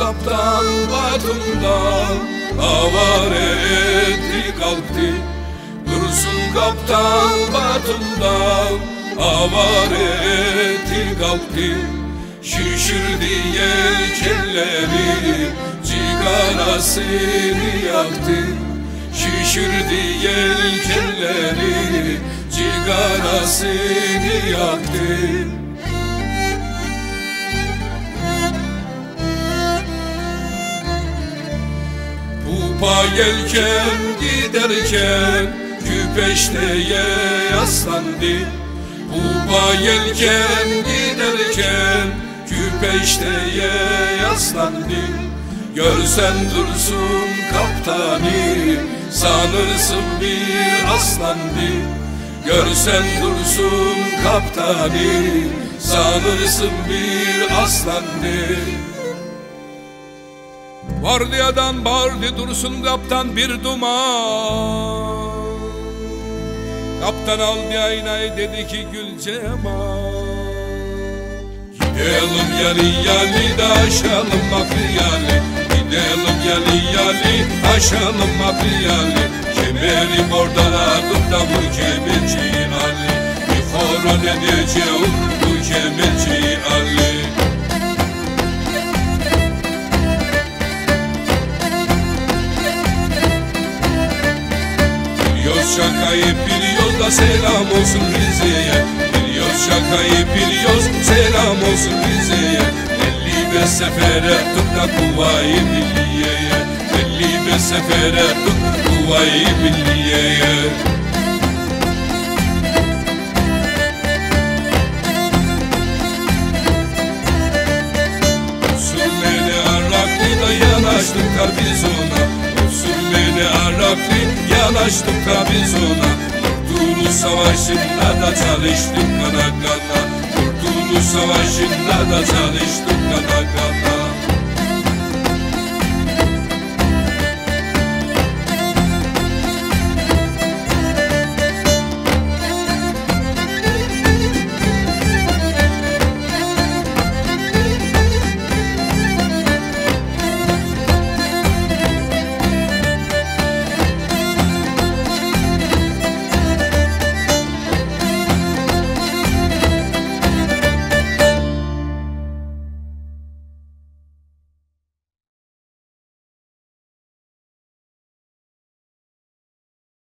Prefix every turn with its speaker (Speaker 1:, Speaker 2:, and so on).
Speaker 1: kaptan Batum'dan Avare etti kalktı. Dursun kaptan Batum'dan Avare etti kalktı. Şişirdi yelkenleri Cigarasını yaktı. Şişirdi yelkenleri Cigarasını yaktı Pupa yelken giderken Küpeşteye yaslandı. Pupa yelken giderken Küpeşteye yaslandı. Görsen dursun kaptanı Sanırsın bir aslandı. Görsen dursun kaptanı Sanırsın bir aslandı Vardiyadan bağırdı dursun kaptan bir duman. Kaptan aldı aynayı dedi ki gül cemal Gidelim yali yali de aşalım makriyali Gidelim yali yali aşalım makriyali Kemerim orada adım da bu kemerci Ali Bir horon edeceğim bu kemerci Ali Biliyoruz şakayı biliyoruz da selam olsun Rize'ye. Biliyoruz şakayı biliyoruz selam olsun Rize'ye. 55 sefere tut da kuvayı milliyeye. 55 sefere tut kuvayı milliyeye. Sürmeni Araklı da yanaştık Trabzon'a Sürmeni Araklı yanaştık Trabzon'a Kurtuluş Savaşı'nda da çalıştık kana kana Kurtuluş Savaşı'nda da çalıştık kana